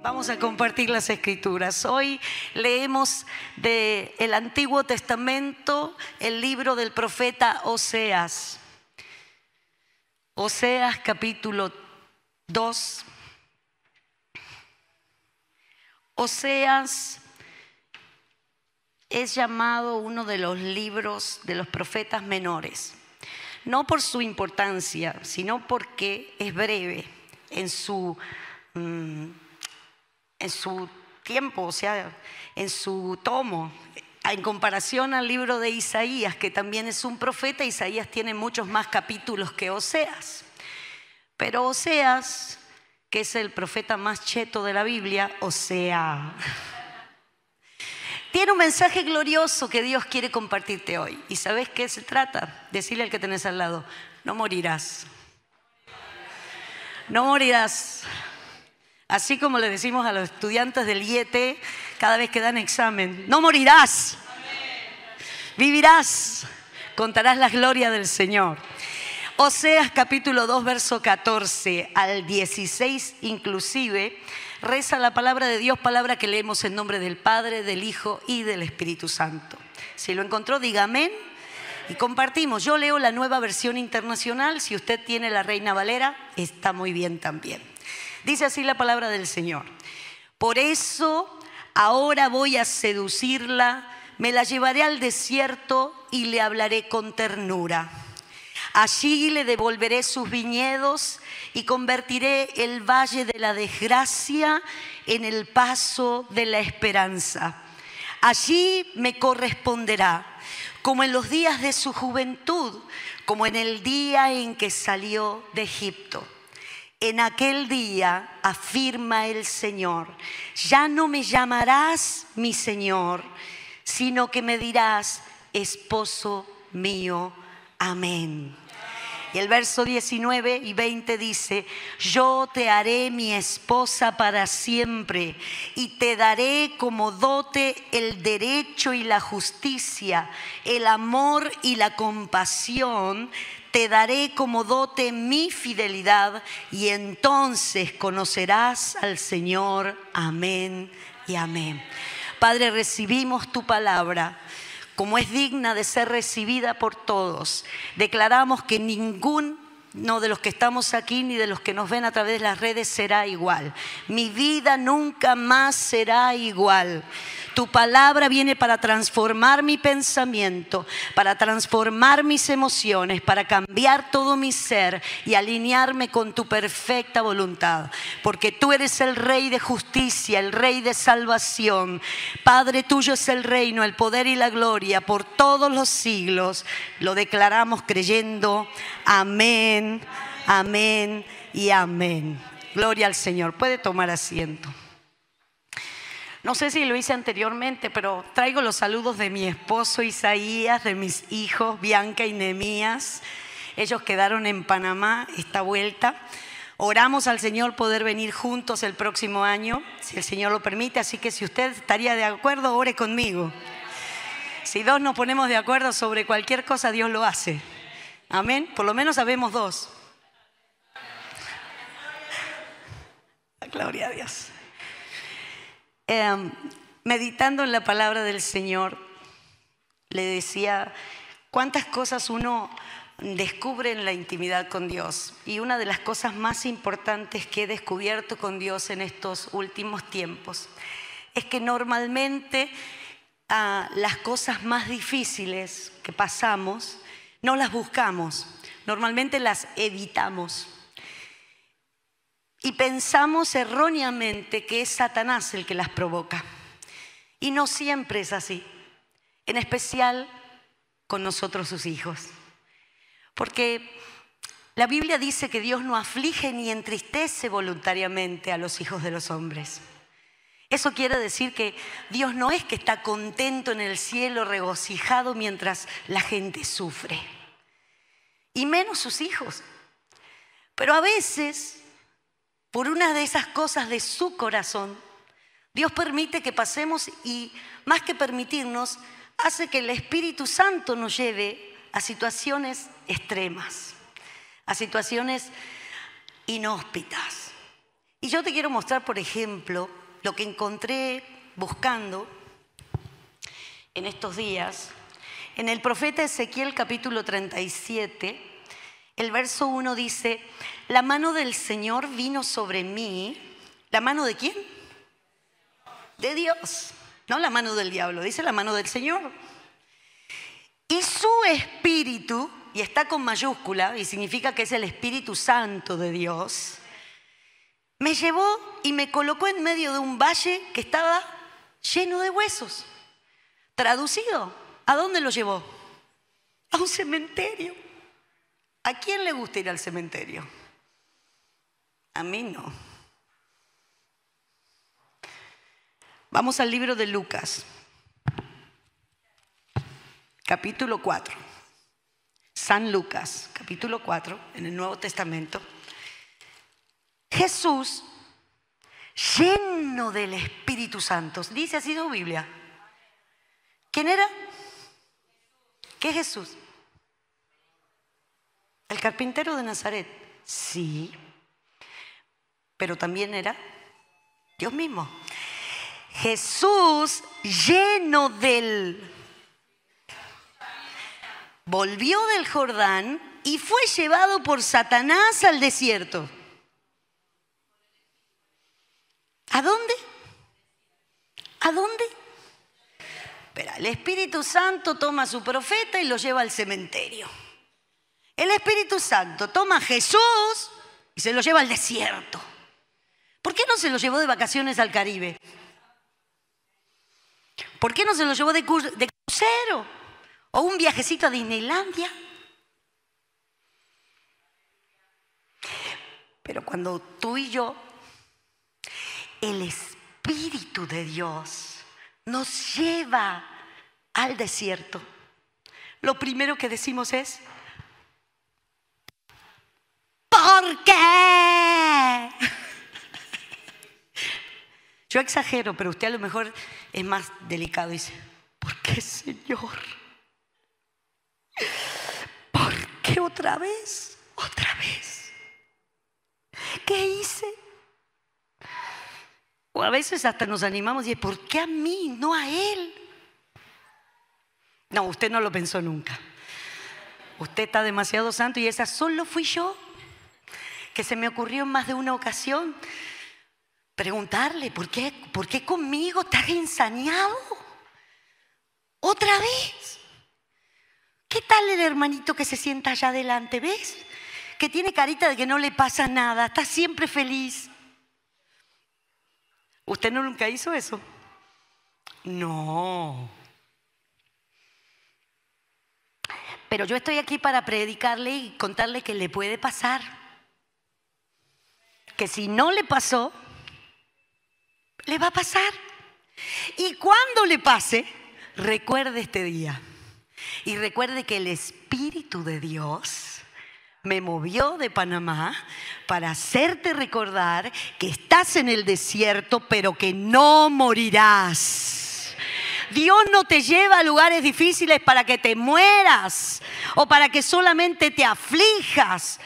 Vamos a compartir las escrituras. Hoy leemos del el Antiguo Testamento el libro del profeta Oseas. Oseas capítulo 2. Oseas es llamado uno de los libros de los profetas menores, no por su importancia, sino porque es breve en su... mm, en su tiempo, o sea, en su tomo, en comparación al libro de Isaías, que también es un profeta, Isaías tiene muchos más capítulos que Oseas. Pero Oseas, que es el profeta más cheto de la Biblia, o sea, tiene un mensaje glorioso que Dios quiere compartirte hoy. ¿Y sabes qué se trata? Decirle al que tenés al lado, no morirás. No morirás. Así como le decimos a los estudiantes del IET cada vez que dan examen, no morirás, vivirás, contarás la gloria del Señor. Oseas capítulo 2, verso 14 al 16 inclusive, reza la palabra de Dios, palabra que leemos en nombre del Padre, del Hijo y del Espíritu Santo. Si lo encontró, diga amén. Y compartimos. Yo leo la nueva versión internacional. Si usted tiene la Reina Valera, está muy bien también. Dice así la palabra del Señor. Por eso ahora voy a seducirla, me la llevaré al desierto y le hablaré con ternura. Allí le devolveré sus viñedos y convertiré el valle de la desgracia en el paso de la esperanza. Allí me corresponderá, como en los días de su juventud, como en el día en que salió de Egipto. En aquel día, afirma el Señor, ya no me llamarás mi Señor, sino que me dirás, esposo mío. Amén. Y el verso 19 y 20 dice, yo te haré mi esposa para siempre y te daré como dote el derecho y la justicia, el amor y la compasión. Te daré como dote mi fidelidad y entonces conocerás al Señor. Amén y amén. Padre, recibimos tu palabra como es digna de ser recibida por todos. Declaramos que ninguno de los que estamos aquí ni de los que nos ven a través de las redes será igual. Mi vida nunca más será igual. Tu palabra viene para transformar mi pensamiento, para transformar mis emociones, para cambiar todo mi ser y alinearme con tu perfecta voluntad. Porque tú eres el Rey de justicia, el Rey de salvación. Padre tuyo es el reino, el poder y la gloria por todos los siglos. Lo declaramos creyendo. Amén, amén y amén. Gloria al Señor. Puede tomar asiento. No sé si lo hice anteriormente, pero traigo los saludos de mi esposo Isaías, de mis hijos Bianca y Nemías. Ellos quedaron en Panamá esta vuelta. Oramos al Señor poder venir juntos el próximo año, si el Señor lo permite. Así que si usted estaría de acuerdo, ore conmigo. Si dos nos ponemos de acuerdo sobre cualquier cosa, Dios lo hace. Amén. Por lo menos sabemos dos. Gloria a Dios. Eh, meditando en la palabra del Señor, le decía cuántas cosas uno descubre en la intimidad con Dios. Y una de las cosas más importantes que he descubierto con Dios en estos últimos tiempos es que normalmente ah, las cosas más difíciles que pasamos no las buscamos, normalmente las evitamos. Y pensamos erróneamente que es Satanás el que las provoca. Y no siempre es así, en especial con nosotros sus hijos. Porque la Biblia dice que Dios no aflige ni entristece voluntariamente a los hijos de los hombres. Eso quiere decir que Dios no es que está contento en el cielo, regocijado mientras la gente sufre. Y menos sus hijos. Pero a veces por una de esas cosas de su corazón, Dios permite que pasemos y más que permitirnos, hace que el Espíritu Santo nos lleve a situaciones extremas, a situaciones inhóspitas. Y yo te quiero mostrar, por ejemplo, lo que encontré buscando en estos días. En el profeta Ezequiel capítulo 37, el verso 1 dice, la mano del Señor vino sobre mí. ¿La mano de quién? De Dios. No la mano del diablo, dice la mano del Señor. Y su espíritu, y está con mayúscula, y significa que es el Espíritu Santo de Dios, me llevó y me colocó en medio de un valle que estaba lleno de huesos. Traducido, ¿a dónde lo llevó? A un cementerio. ¿A quién le gusta ir al cementerio? A mí no. Vamos al libro de Lucas, capítulo 4. San Lucas, capítulo 4, en el Nuevo Testamento. Jesús, lleno del Espíritu Santo, dice así su Biblia. ¿Quién era? ¿Qué Jesús? El carpintero de Nazaret. Sí, pero también era Dios mismo. Jesús, lleno del... Volvió del Jordán y fue llevado por Satanás al desierto. ¿A dónde? ¿A dónde? Espera, el Espíritu Santo toma a su profeta y lo lleva al cementerio. El Espíritu Santo toma a Jesús y se lo lleva al desierto. ¿Por qué no se lo llevó de vacaciones al Caribe? ¿Por qué no se lo llevó de, crucero? ¿O un viajecito a Disneylandia? Pero cuando tú y yo el Espíritu de Dios nos lleva al desierto, lo primero que decimos es, ¿por qué? Yo exagero, pero usted a lo mejor es más delicado dice, ¿por qué Señor? ¿Por qué otra vez? ¿Otra vez? ¿Qué hice? O a veces hasta nos animamos y ¿por qué a mí, no a él? No, usted no lo pensó nunca. Usted está demasiado santo y esa solo fui yo, que se me ocurrió en más de una ocasión preguntarle, ¿por qué, ¿por qué conmigo estás ensañado? ¿Otra vez? ¿Qué tal el hermanito que se sienta allá adelante? ¿Ves? Que tiene carita de que no le pasa nada, está siempre feliz. ¿Usted nunca hizo eso? No. Pero yo estoy aquí para predicarle y contarle que le puede pasar. Que si no le pasó, le va a pasar. Y cuando le pase, recuerde este día. Y recuerde que el Espíritu de Dios me movió de Panamá para hacerte recordar que estás en el desierto, pero que no morirás. Dios no te lleva a lugares difíciles para que te mueras o para que solamente te aflijas.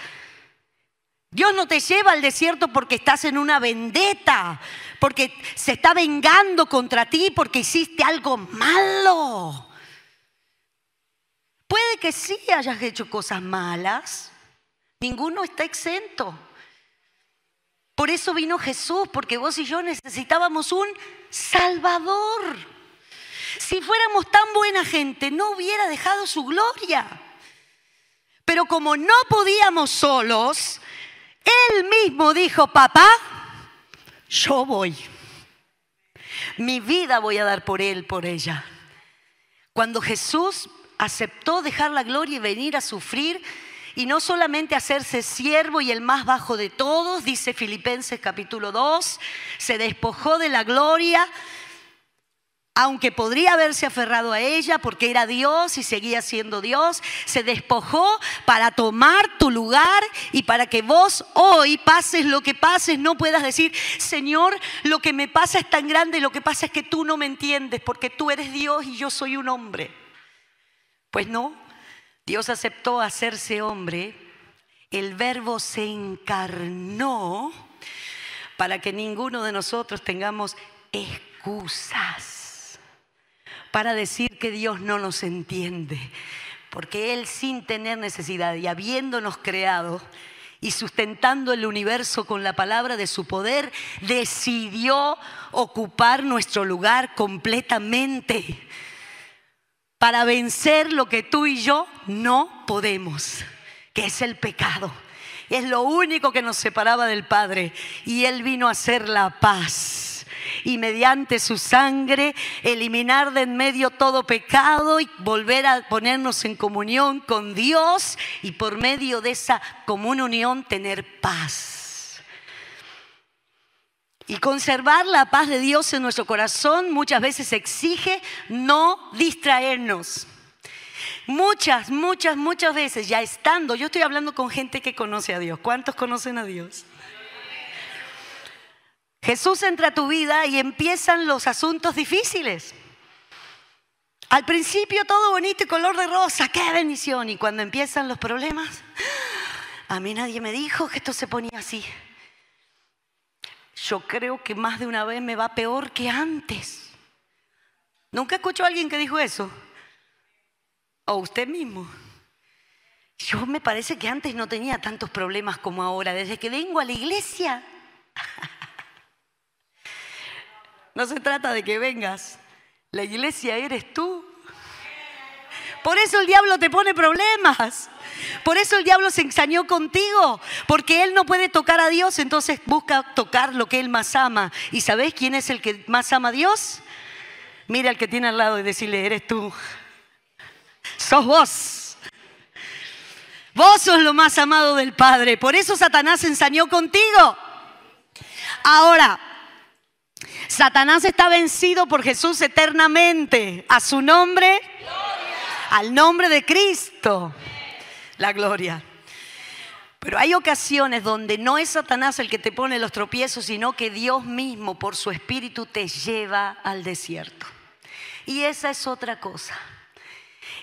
Dios no te lleva al desierto porque estás en una vendetta, porque se está vengando contra ti, porque hiciste algo malo. Puede que sí hayas hecho cosas malas, Ninguno está exento. Por eso vino Jesús, porque vos y yo necesitábamos un Salvador. Si fuéramos tan buena gente, no hubiera dejado su gloria. Pero como no podíamos solos, Él mismo dijo, papá, yo voy. Mi vida voy a dar por Él, por ella. Cuando Jesús aceptó dejar la gloria y venir a sufrir, y no solamente hacerse siervo y el más bajo de todos, dice Filipenses capítulo 2, se despojó de la gloria, aunque podría haberse aferrado a ella porque era Dios y seguía siendo Dios, se despojó para tomar tu lugar y para que vos hoy pases lo que pases, no puedas decir, Señor, lo que me pasa es tan grande, lo que pasa es que tú no me entiendes porque tú eres Dios y yo soy un hombre. Pues no, Dios aceptó hacerse hombre, el verbo se encarnó para que ninguno de nosotros tengamos excusas para decir que Dios no nos entiende, porque Él sin tener necesidad y habiéndonos creado, y sustentando el universo con la palabra de su poder, decidió ocupar nuestro lugar completamente para vencer lo que tú y yo no podemos, que es el pecado. Es lo único que nos separaba del Padre y Él vino a hacer la paz y mediante su sangre eliminar de en medio todo pecado y volver a ponernos en comunión con Dios y por medio de esa común unión tener paz. Y conservar la paz de Dios en nuestro corazón muchas veces exige no distraernos. Muchas, muchas, muchas veces ya estando, yo estoy hablando con gente que conoce a Dios. ¿Cuántos conocen a Dios? Jesús entra a tu vida y empiezan los asuntos difíciles. Al principio todo bonito y color de rosa, qué bendición. Y cuando empiezan los problemas, a mí nadie me dijo que esto se ponía así. Yo creo que más de una vez me va peor que antes. ¿Nunca escuchó a alguien que dijo eso? O usted mismo. Yo me parece que antes no tenía tantos problemas como ahora. Desde que vengo a la iglesia, No se trata de que vengas. La iglesia eres tú. Por eso el diablo te pone problemas. Por eso el diablo se ensañó contigo. Porque él no puede tocar a Dios, entonces busca tocar lo que él más ama. ¿Y sabes quién es el que más ama a Dios? Mira al que tiene al lado y decirle, eres tú. Sos vos. Vos sos lo más amado del Padre. Por eso Satanás se ensañó contigo. Ahora, Satanás está vencido por Jesús eternamente. A su nombre, al nombre de Cristo, la gloria. Pero hay ocasiones donde no es Satanás el que te pone los tropiezos, sino que Dios mismo por su espíritu te lleva al desierto. Y esa es otra cosa.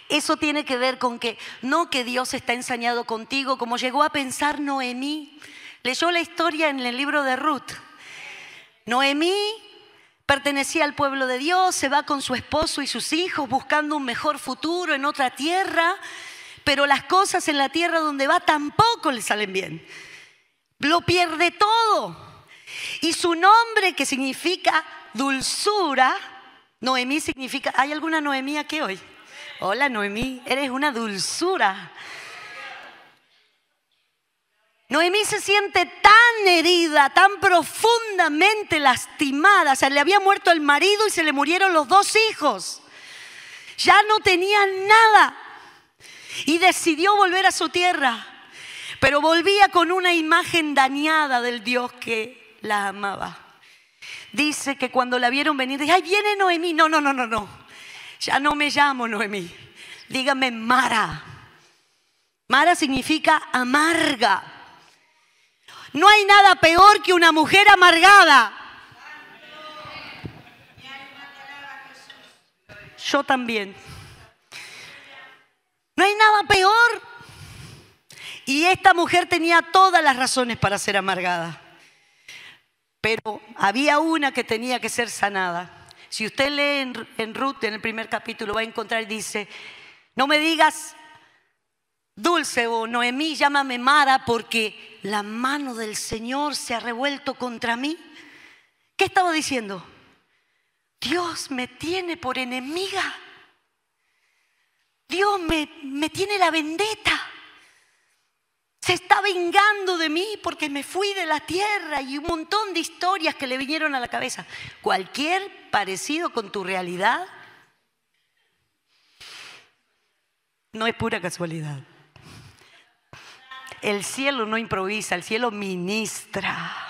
Eso tiene que ver con que no que Dios está ensañado contigo, como llegó a pensar Noemí. Leyó la historia en el libro de Ruth. Noemí pertenecía al pueblo de Dios, se va con su esposo y sus hijos buscando un mejor futuro en otra tierra, pero las cosas en la tierra donde va tampoco le salen bien. Lo pierde todo. Y su nombre que significa dulzura, Noemí significa, ¿hay alguna Noemí aquí hoy? Hola Noemí, eres una dulzura. Noemí se siente tan herida, tan profundamente lastimada. O sea, le había muerto el marido y se le murieron los dos hijos. Ya no tenía nada. Y decidió volver a su tierra. Pero volvía con una imagen dañada del Dios que la amaba. Dice que cuando la vieron venir, dice, ay, viene Noemí. No, no, no, no, no. Ya no me llamo Noemí. Dígame Mara. Mara significa amarga. No hay nada peor que una mujer amargada. Yo también. No hay nada peor. Y esta mujer tenía todas las razones para ser amargada. Pero había una que tenía que ser sanada. Si usted lee en, Ruth, en el primer capítulo, va a encontrar, dice, no me digas dulce o Noemí, llámame Mara porque la mano del Señor se ha revuelto contra mí. ¿Qué estaba diciendo? Dios me tiene por enemiga. Dios me, me tiene la vendetta. Se está vengando de mí porque me fui de la tierra y un montón de historias que le vinieron a la cabeza. Cualquier parecido con tu realidad no es pura casualidad. El cielo no improvisa, el cielo ministra.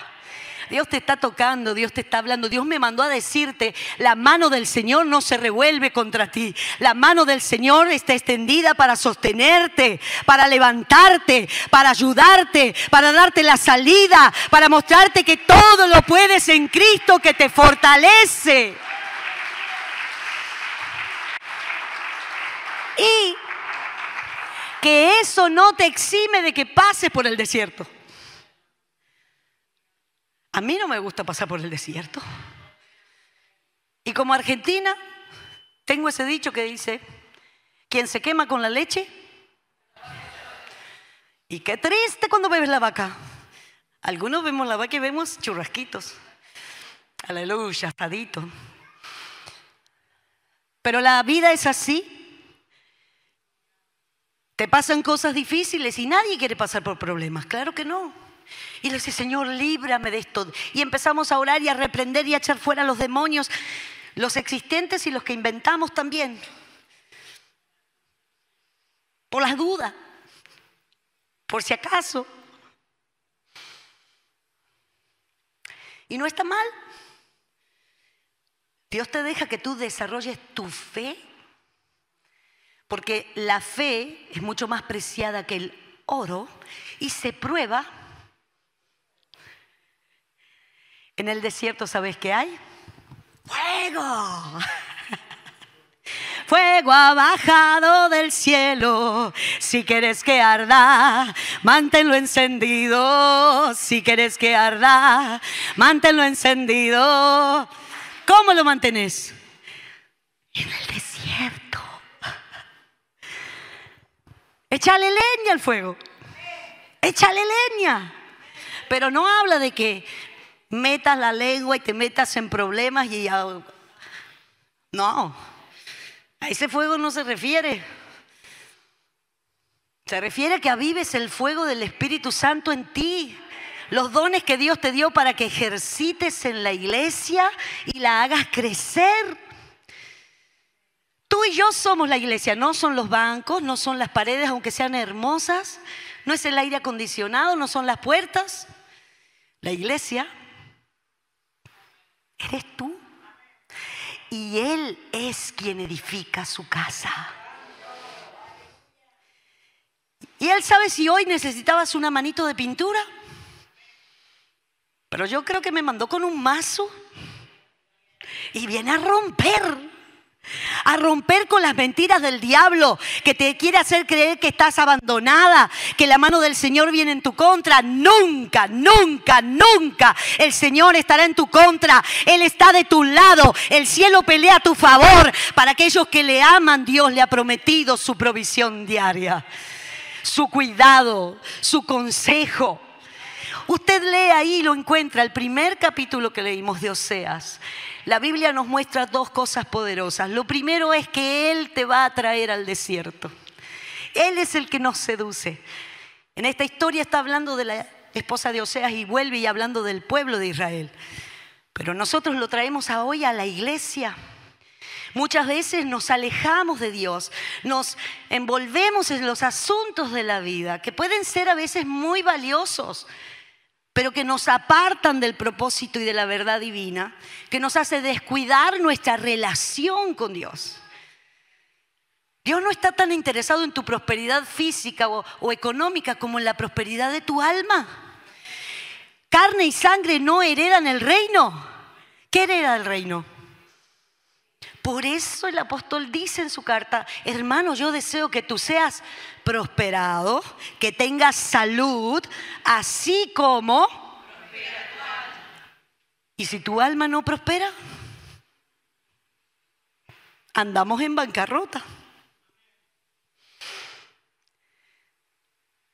Dios te está tocando, Dios te está hablando. Dios me mandó a decirte, la mano del Señor no se revuelve contra ti. La mano del Señor está extendida para sostenerte, para levantarte, para ayudarte, para darte la salida, para mostrarte que todo lo puedes en Cristo que te fortalece. Y que eso no te exime de que pases por el desierto. A mí no me gusta pasar por el desierto. Y como argentina, tengo ese dicho que dice, quien se quema con la leche, y qué triste cuando bebes la vaca. Algunos vemos la vaca y vemos churrasquitos. Aleluya, estadito. Pero la vida es así. Te pasan cosas difíciles y nadie quiere pasar por problemas, claro que no. Y le dice, Señor, líbrame de esto. Y empezamos a orar y a reprender y a echar fuera los demonios, los existentes y los que inventamos también. Por las dudas, por si acaso. Y no está mal. Dios te deja que tú desarrolles tu fe, porque la fe es mucho más preciada que el oro y se prueba. En el desierto, ¿sabes qué hay? Fuego. Fuego ha bajado del cielo. Si quieres que arda, manténlo encendido. Si quieres que arda, manténlo encendido. ¿Cómo lo mantenés? En el desierto. Échale leña al fuego. Échale leña. Pero no habla de que metas la lengua y te metas en problemas y no. A ese fuego no se refiere. Se refiere a que avives el fuego del Espíritu Santo en ti los dones que Dios te dio para que ejercites en la iglesia y la hagas crecer. Y yo somos la iglesia, no son los bancos, no son las paredes, aunque sean hermosas, no es el aire acondicionado, no son las puertas. La iglesia eres tú. Y Él es quien edifica su casa. Y Él sabe si hoy necesitabas una manito de pintura. Pero yo creo que me mandó con un mazo y viene a romper. A romper con las mentiras del diablo que te quiere hacer creer que estás abandonada, que la mano del Señor viene en tu contra. Nunca, nunca, nunca el Señor estará en tu contra. Él está de tu lado. El cielo pelea a tu favor. Para aquellos que le aman, Dios le ha prometido su provisión diaria, su cuidado, su consejo. Usted lee ahí y lo encuentra, el primer capítulo que leímos de Oseas. La Biblia nos muestra dos cosas poderosas. Lo primero es que Él te va a traer al desierto. Él es el que nos seduce. En esta historia está hablando de la esposa de Oseas y vuelve y hablando del pueblo de Israel. Pero nosotros lo traemos a hoy a la iglesia. Muchas veces nos alejamos de Dios, nos envolvemos en los asuntos de la vida, que pueden ser a veces muy valiosos, pero que nos apartan del propósito y de la verdad divina, que nos hace descuidar nuestra relación con Dios. Dios no está tan interesado en tu prosperidad física o, económica como en la prosperidad de tu alma. Carne y sangre no heredan el reino. ¿Qué hereda el reino? Por eso el apóstol dice en su carta, hermano, yo deseo que tú seas prosperado, que tengas salud, así como... ¿Y si tu alma no prospera? Andamos en bancarrota.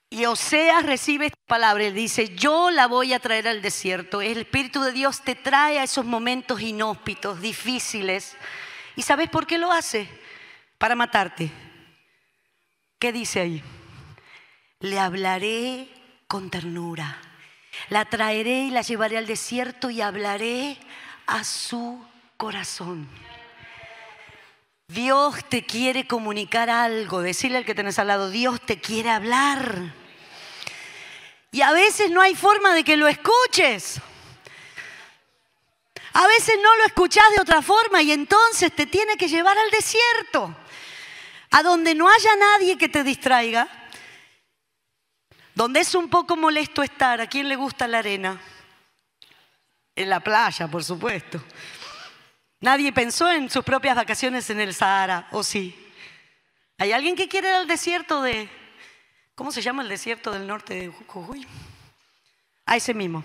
Y Oseas recibe esta palabra y dice, yo la voy a traer al desierto. El Espíritu de Dios te trae a esos momentos inhóspitos, difíciles, ¿Y sabes por qué lo hace? Para matarte. ¿Qué dice ahí? Le hablaré con ternura. La traeré y la llevaré al desierto y hablaré a su corazón. Dios te quiere comunicar algo. Decirle al que tenés al lado, Dios te quiere hablar. Y a veces no hay forma de que lo escuches. A veces no lo escuchás de otra forma y entonces te tiene que llevar al desierto, a donde no haya nadie que te distraiga, donde es un poco molesto estar. ¿A quién le gusta la arena? En la playa, por supuesto. Nadie pensó en sus propias vacaciones en el Sahara, ¿o sí? ¿Hay alguien que quiere ir al desierto de... ¿Cómo se llama el desierto del norte de Jujuy? A ese mismo.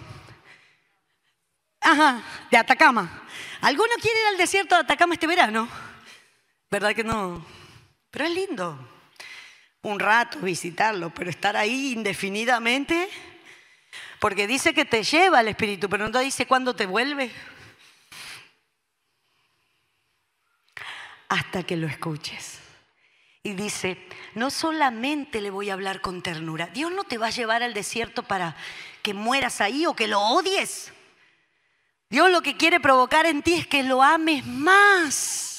Ajá, de Atacama. ¿Alguno quiere ir al desierto de Atacama este verano? ¿Verdad que no? Pero es lindo. Un rato visitarlo, pero estar ahí indefinidamente, porque dice que te lleva el Espíritu, pero no dice cuándo te vuelve. Hasta que lo escuches. Y dice, no solamente le voy a hablar con ternura, Dios no te va a llevar al desierto para que mueras ahí o que lo odies. Dios lo que quiere provocar en ti es que lo ames más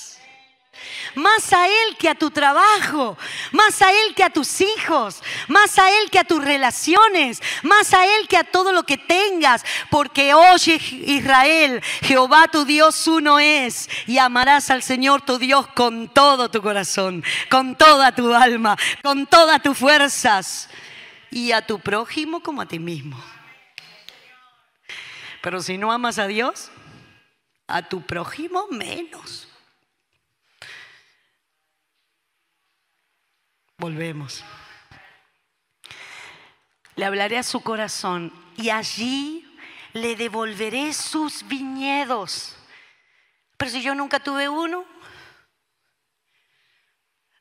más a Él que a tu trabajo, más a Él que a tus hijos, más a Él que a tus relaciones, más a Él que a todo lo que tengas, porque oye Israel, Jehová tu Dios uno es y amarás al Señor tu Dios con todo tu corazón, con toda tu alma, con todas tus fuerzas y a tu prójimo como a ti mismo. Pero si no amas a Dios, a tu prójimo menos. Volvemos. Le hablaré a su corazón y allí le devolveré sus viñedos. Pero si yo nunca tuve uno,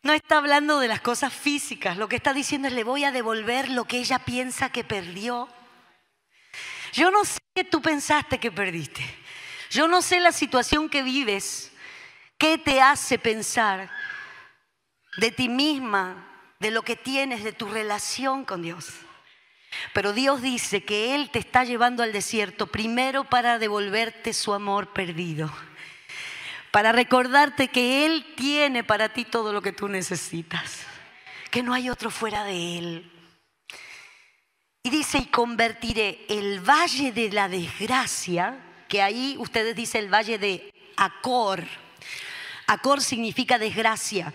no está hablando de las cosas físicas, lo que está diciendo es le voy a devolver lo que ella piensa que perdió. Yo no sé qué tú pensaste que perdiste. Yo no sé la situación que vives, qué te hace pensar de ti misma, de lo que tienes, de tu relación con Dios. Pero Dios dice que Él te está llevando al desierto primero para devolverte su amor perdido, para recordarte que Él tiene para ti todo lo que tú necesitas, que no hay otro fuera de Él. Y dice, y convertiré el valle de la desgracia, que ahí ustedes dicen el valle de Acor. Acor significa desgracia.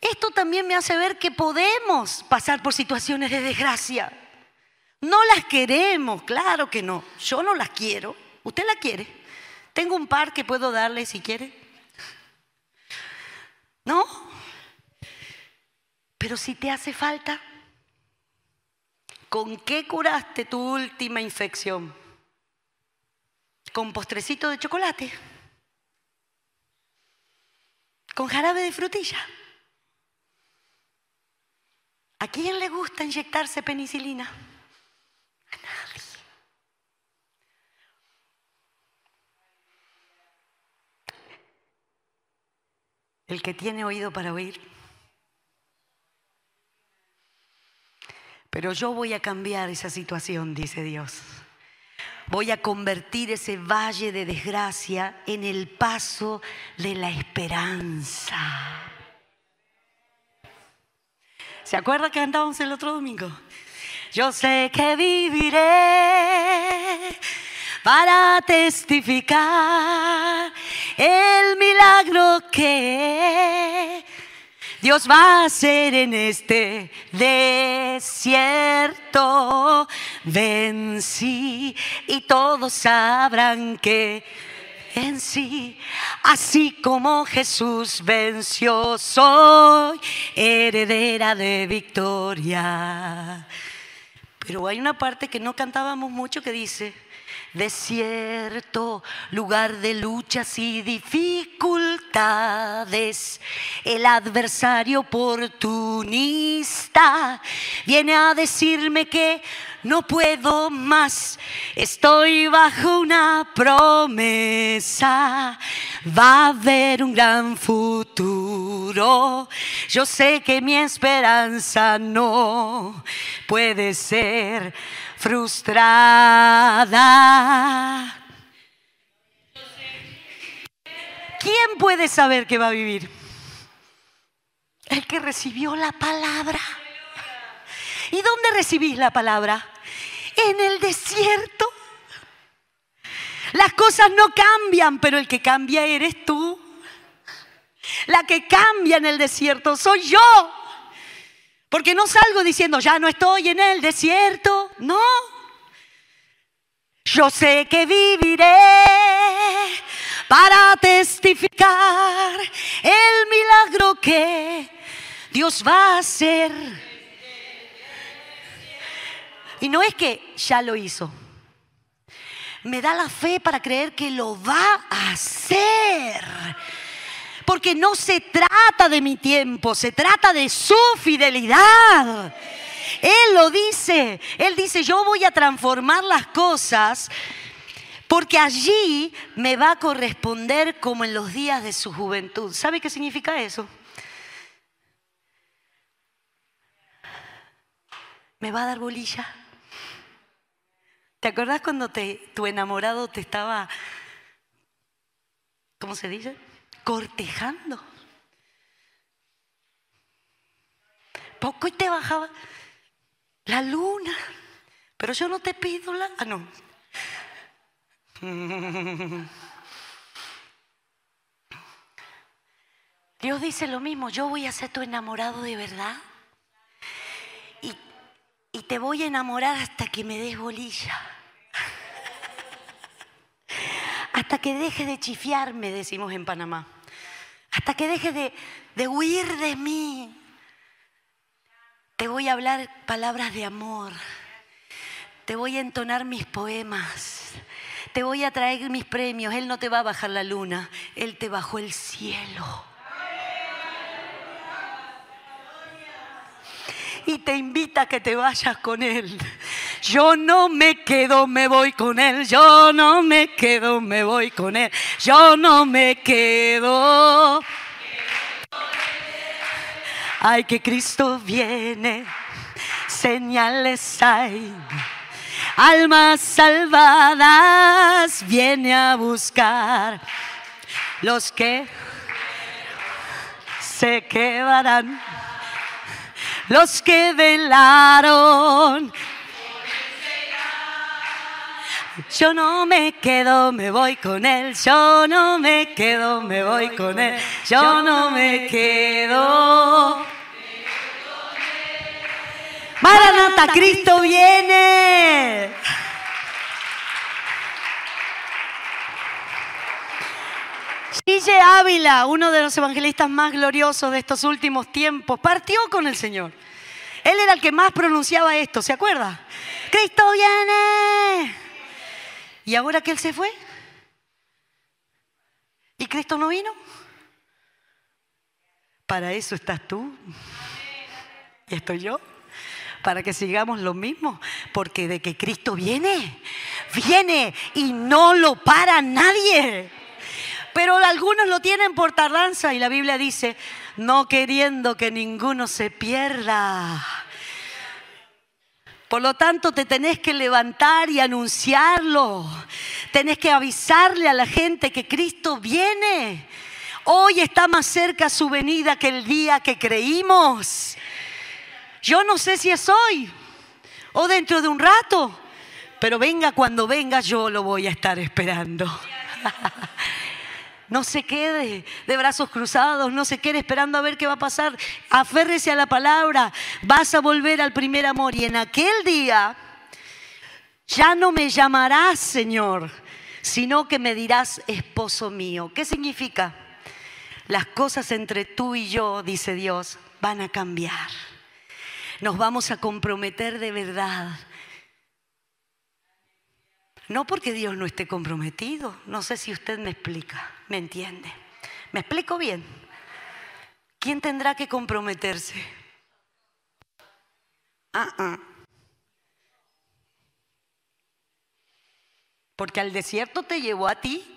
Esto también me hace ver que podemos pasar por situaciones de desgracia. No las queremos, claro que no. Yo no las quiero. ¿Usted la quiere? Tengo un par que puedo darle si quiere. ¿No? Pero si te hace falta, ¿con qué curaste tu última infección? ¿Con postrecito de chocolate? ¿Con jarabe de frutilla? ¿A quién le gusta inyectarse penicilina? A nadie. El que tiene oído para oír. Pero yo voy a cambiar esa situación, dice Dios. Voy a convertir ese valle de desgracia en el paso de la esperanza. ¿Se acuerda que cantábamos el otro domingo? Yo sé que viviré para testificar el milagro que Dios va a hacer en este desierto. Vencí y todos sabrán que en sí. Así como Jesús venció, soy heredera de victoria. Pero hay una parte que no cantábamos mucho que dice, desierto, lugar de luchas y dificultades. El adversario oportunista viene a decirme que no puedo más, estoy bajo una promesa, va a haber un gran futuro. Yo sé que mi esperanza no puede ser frustrada. ¿Quién puede saber que va a vivir? El que recibió la palabra. ¿Y dónde recibís la palabra? En el desierto. Las cosas no cambian, pero el que cambia eres tú. La que cambia en el desierto soy yo. Porque no salgo diciendo, ya no estoy en el desierto. No. Yo sé que viviré para testificar el milagro que Dios va a hacer. Y no es que ya lo hizo. me da la fe para creer que lo va a hacer. Porque no se trata de mi tiempo, se trata de su fidelidad. Él lo dice, Él dice, yo voy a transformar las cosas porque allí me va a corresponder como en los días de su juventud. ¿Sabe qué significa eso? Me va a dar bolilla. ¿Te acordás cuando tu enamorado te estaba, ¿cómo se dice? Cortejando. Poco y te bajaba la luna. Pero yo no te pido la... Ah, no. Dios dice lo mismo, yo voy a ser tu enamorado de verdad. Y, y te voy a enamorar hasta que me des bolilla. hasta que deje de chifiarme, decimos en Panamá. Hasta que deje de, de huir de mí. Te voy a hablar palabras de amor. Te voy a entonar mis poemas te voy a traer mis premios. Él no te va a bajar la luna, Él te bajó el cielo. Y te invita a que te vayas con Él. Yo no me quedo, me voy con Él. Yo no me quedo, me voy con Él. Yo no me quedo. Ay, que Cristo viene, señales hay almas salvadas viene a buscar. Los que se quedarán, los que velaron. Yo no me quedo, me voy con él. Yo no me quedo, me voy con él. Yo no me quedo. Maranata, Cristo viene. Gille Ávila, uno de los evangelistas más gloriosos de estos últimos tiempos, partió con el Señor. Él era el que más pronunciaba esto, ¿se acuerda? Cristo viene. ¿Y ahora que Él se fue? ¿Y Cristo no vino? Para eso estás tú. Y estoy yo para que sigamos lo mismo, porque de que Cristo viene, viene y no lo para nadie. Pero algunos lo tienen por tardanza y la Biblia dice, no queriendo que ninguno se pierda. Por lo tanto, te tenés que levantar y anunciarlo. Tenés que avisarle a la gente que Cristo viene. Hoy está más cerca su venida que el día que creímos. Yo no sé si es hoy o dentro de un rato, pero venga cuando venga, yo lo voy a estar esperando. No se quede de brazos cruzados, no se quede esperando a ver qué va a pasar. Aférrese a la palabra, vas a volver al primer amor y en aquel día ya no me llamarás Señor, sino que me dirás esposo mío. ¿Qué significa? Las cosas entre tú y yo, dice Dios, van a cambiar nos vamos a comprometer de verdad. No porque Dios no esté comprometido, no sé si usted me explica, me entiende. ¿Me explico bien? ¿Quién tendrá que comprometerse? Ah, ah. Porque al desierto te llevó a ti.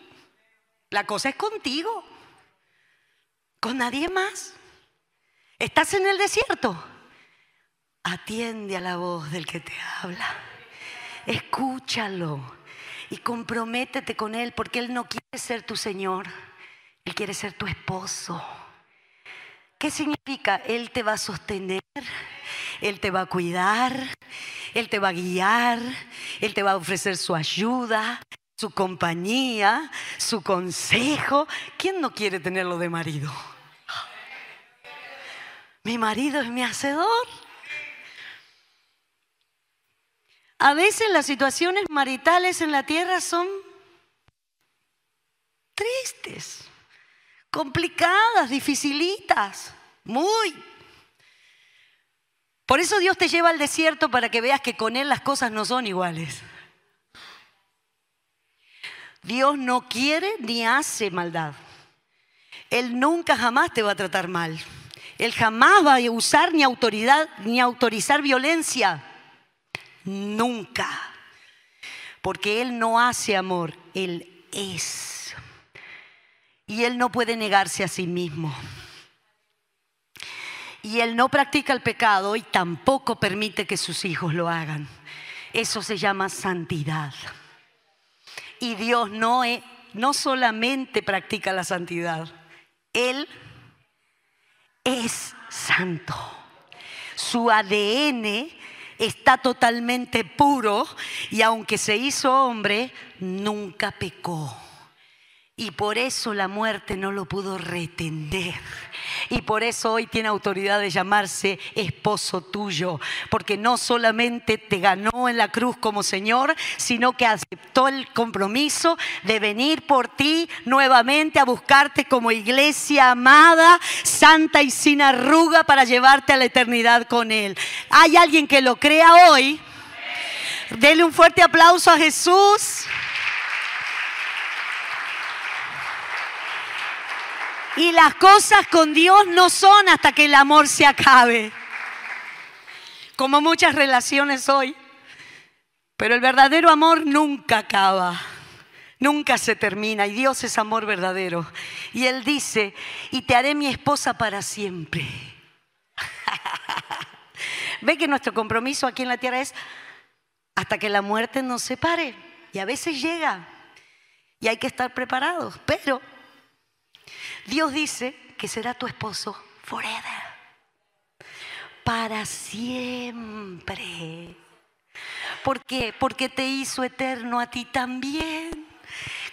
La cosa es contigo, con nadie más. Estás en el desierto. Atiende a la voz del que te habla. Escúchalo y comprométete con Él porque Él no quiere ser tu Señor, Él quiere ser tu esposo. ¿Qué significa? Él te va a sostener, Él te va a cuidar, Él te va a guiar, Él te va a ofrecer su ayuda, su compañía, su consejo. ¿Quién no quiere tenerlo de marido? Mi marido es mi hacedor. A veces las situaciones maritales en la tierra son tristes, complicadas, dificilitas, muy. Por eso Dios te lleva al desierto para que veas que con Él las cosas no son iguales. Dios no quiere ni hace maldad. Él nunca jamás te va a tratar mal. Él jamás va a usar ni autoridad ni autorizar violencia. Nunca. Porque Él no hace amor, Él es. Y Él no puede negarse a sí mismo. Y Él no practica el pecado y tampoco permite que sus hijos lo hagan. Eso se llama santidad. Y Dios no, es, no solamente practica la santidad, Él es santo. Su ADN está totalmente puro y aunque se hizo hombre, nunca pecó. Y por eso la muerte no lo pudo retener. Y por eso hoy tiene autoridad de llamarse esposo tuyo. Porque no solamente te ganó en la cruz como Señor, sino que aceptó el compromiso de venir por ti nuevamente a buscarte como iglesia amada, santa y sin arruga para llevarte a la eternidad con Él. ¿Hay alguien que lo crea hoy? Dele un fuerte aplauso a Jesús. Y las cosas con Dios no son hasta que el amor se acabe. Como muchas relaciones hoy. Pero el verdadero amor nunca acaba. Nunca se termina. Y Dios es amor verdadero. Y Él dice, y te haré mi esposa para siempre. Ve que nuestro compromiso aquí en la tierra es hasta que la muerte nos separe. Y a veces llega. Y hay que estar preparados. Pero Dios dice que será tu esposo forever. Para siempre. ¿Por qué? Porque te hizo eterno a ti también.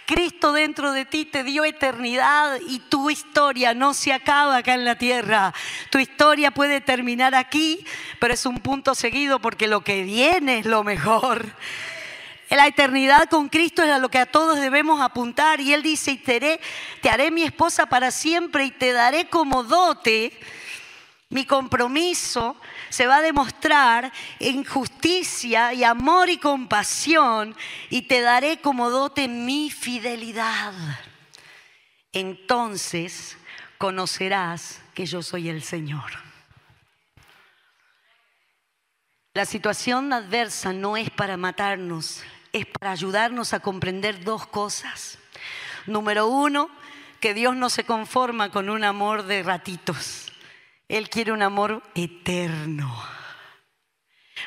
Cristo dentro de ti te dio eternidad y tu historia no se acaba acá en la tierra. Tu historia puede terminar aquí, pero es un punto seguido porque lo que viene es lo mejor. La eternidad con Cristo es a lo que a todos debemos apuntar. Y Él dice, y te haré, te haré mi esposa para siempre y te daré como dote. Mi compromiso se va a demostrar en justicia y amor y compasión y te daré como dote mi fidelidad. Entonces conocerás que yo soy el Señor. La situación adversa no es para matarnos, es para ayudarnos a comprender dos cosas. Número uno, que Dios no se conforma con un amor de ratitos. Él quiere un amor eterno.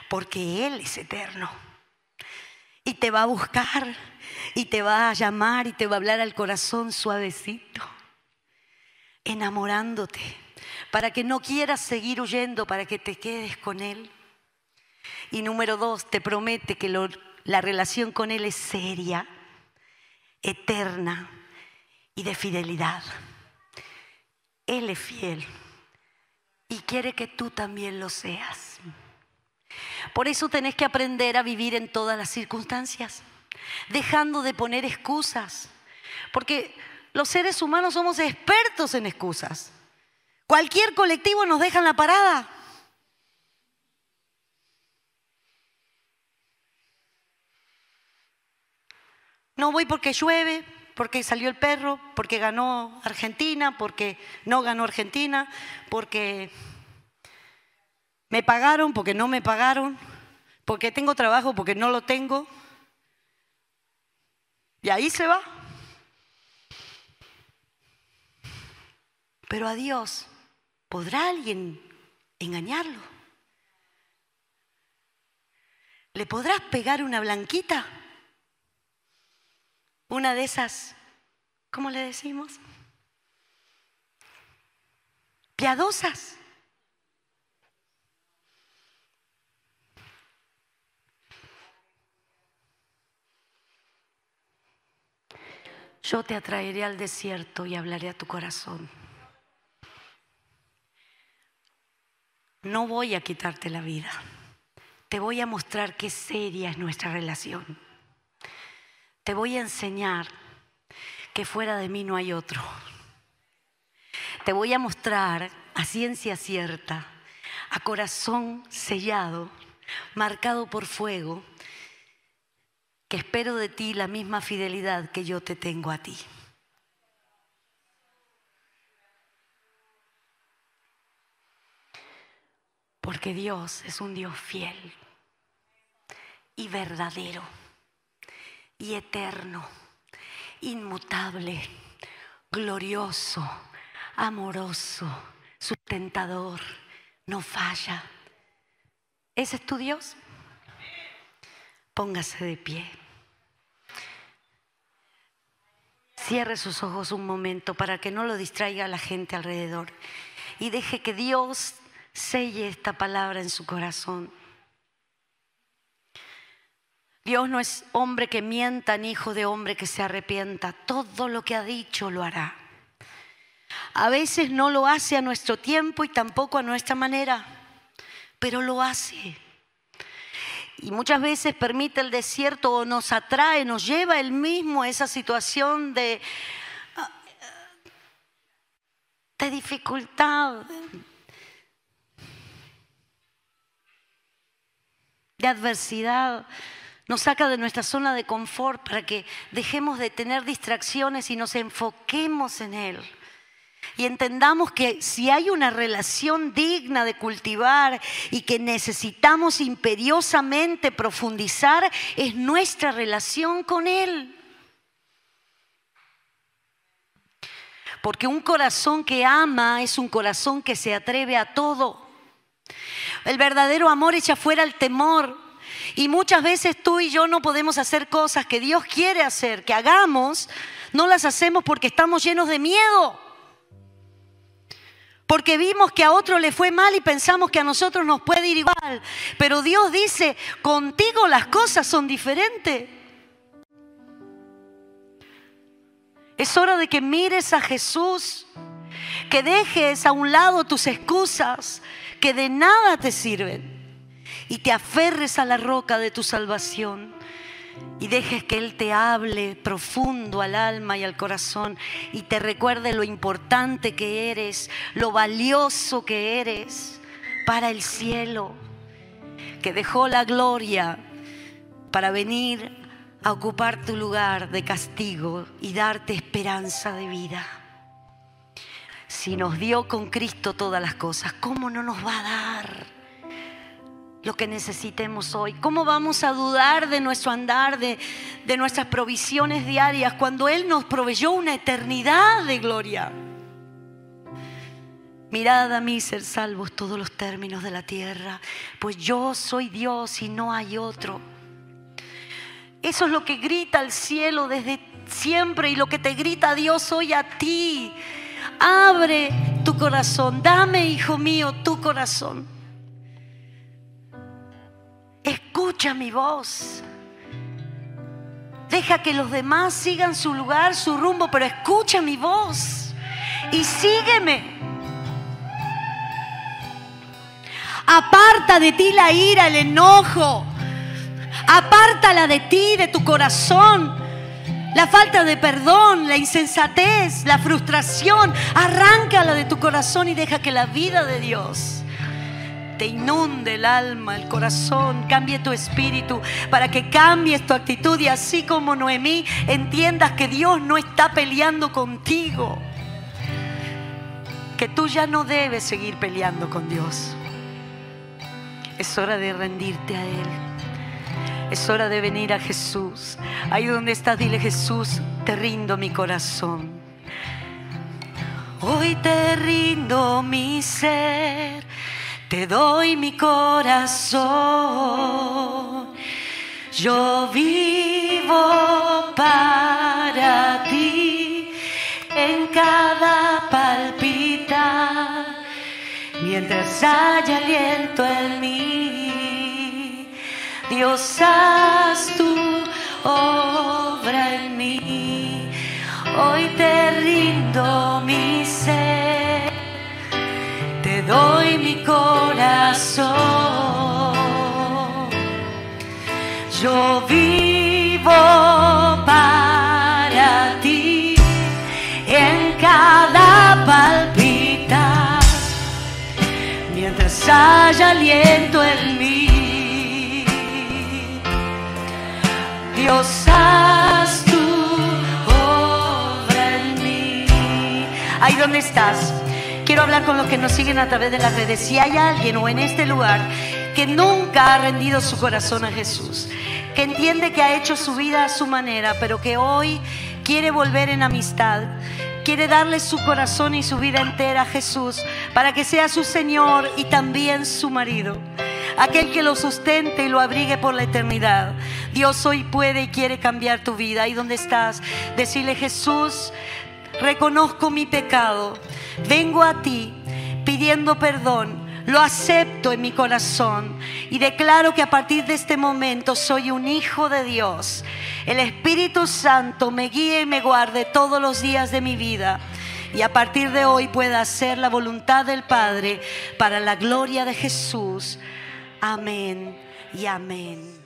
Porque Él es eterno. Y te va a buscar y te va a llamar y te va a hablar al corazón suavecito, enamorándote, para que no quieras seguir huyendo, para que te quedes con Él. Y número dos, te promete que lo, la relación con Él es seria, eterna y de fidelidad. Él es fiel y quiere que tú también lo seas. Por eso tenés que aprender a vivir en todas las circunstancias, dejando de poner excusas, porque los seres humanos somos expertos en excusas. Cualquier colectivo nos deja en la parada. No voy porque llueve, porque salió el perro, porque ganó Argentina, porque no ganó Argentina, porque me pagaron, porque no me pagaron, porque tengo trabajo, porque no lo tengo. Y ahí se va. Pero a Dios, ¿podrá alguien engañarlo? ¿Le podrás pegar una blanquita? Una de esas, ¿cómo le decimos? Piadosas. Yo te atraeré al desierto y hablaré a tu corazón. No voy a quitarte la vida. Te voy a mostrar qué seria es nuestra relación te voy a enseñar que fuera de mí no hay otro. Te voy a mostrar a ciencia cierta, a corazón sellado, marcado por fuego, que espero de ti la misma fidelidad que yo te tengo a ti. Porque Dios es un Dios fiel y verdadero y eterno, inmutable, glorioso, amoroso, sustentador, no falla. ¿Ese es tu Dios? Póngase de pie. Cierre sus ojos un momento para que no lo distraiga la gente alrededor y deje que Dios selle esta palabra en su corazón. Dios no es hombre que mienta ni hijo de hombre que se arrepienta. Todo lo que ha dicho lo hará. A veces no lo hace a nuestro tiempo y tampoco a nuestra manera, pero lo hace. Y muchas veces permite el desierto o nos atrae, nos lleva él mismo a esa situación de, de dificultad, de adversidad. Nos saca de nuestra zona de confort para que dejemos de tener distracciones y nos enfoquemos en Él. Y entendamos que si hay una relación digna de cultivar y que necesitamos imperiosamente profundizar, es nuestra relación con Él. Porque un corazón que ama es un corazón que se atreve a todo. El verdadero amor echa fuera el temor. Y muchas veces tú y yo no podemos hacer cosas que Dios quiere hacer, que hagamos, no las hacemos porque estamos llenos de miedo. Porque vimos que a otro le fue mal y pensamos que a nosotros nos puede ir igual. Pero Dios dice, contigo las cosas son diferentes. Es hora de que mires a Jesús, que dejes a un lado tus excusas, que de nada te sirven y te aferres a la roca de tu salvación y dejes que Él te hable profundo al alma y al corazón y te recuerde lo importante que eres, lo valioso que eres para el cielo, que dejó la gloria para venir a ocupar tu lugar de castigo y darte esperanza de vida. Si nos dio con Cristo todas las cosas, ¿cómo no nos va a dar lo que necesitemos hoy? ¿Cómo vamos a dudar de nuestro andar, de, de nuestras provisiones diarias, cuando Él nos proveyó una eternidad de gloria? Mirad a mí ser salvos todos los términos de la tierra, pues yo soy Dios y no hay otro. Eso es lo que grita el cielo desde siempre y lo que te grita Dios hoy a ti. Abre tu corazón. Dame, hijo mío, tu corazón. Escucha mi voz. Deja que los demás sigan su lugar, su rumbo, pero escucha mi voz y sígueme. Aparta de ti la ira, el enojo. Apártala de ti, de tu corazón la falta de perdón, la insensatez, la frustración, arráncala de tu corazón y deja que la vida de Dios te inunde el alma, el corazón, cambie tu espíritu, para que cambies tu actitud y así como Noemí entiendas que Dios no está peleando contigo, que tú ya no debes seguir peleando con Dios. Es hora de rendirte a Él. Es hora de venir a Jesús. Ahí donde estás, dile Jesús, te rindo mi corazón. Hoy te rindo mi ser, te doy mi corazón. Yo vivo para ti en cada palpita, mientras haya aliento en mí Dios, haz tu obra en mí. Hoy te rindo mi ser, te doy mi corazón. Yo vivo para ti en cada palpita, mientras haya aliento en mí. Dios, haz tu obra en mí. Ahí donde estás. Quiero hablar con los que nos siguen a través de las redes. Si hay alguien o en este lugar que nunca ha rendido su corazón a Jesús, que entiende que ha hecho su vida a su manera, pero que hoy quiere volver en amistad, quiere darle su corazón y su vida entera a Jesús para que sea su Señor y también su marido. Aquel que lo sustente y lo abrigue por la eternidad. Dios hoy puede y quiere cambiar tu vida. Ahí donde estás, decirle Jesús, reconozco mi pecado, vengo a ti pidiendo perdón, lo acepto en mi corazón y declaro que a partir de este momento soy un hijo de Dios. El Espíritu Santo me guíe y me guarde todos los días de mi vida y a partir de hoy pueda hacer la voluntad del Padre para la gloria de Jesús. Amén y amén.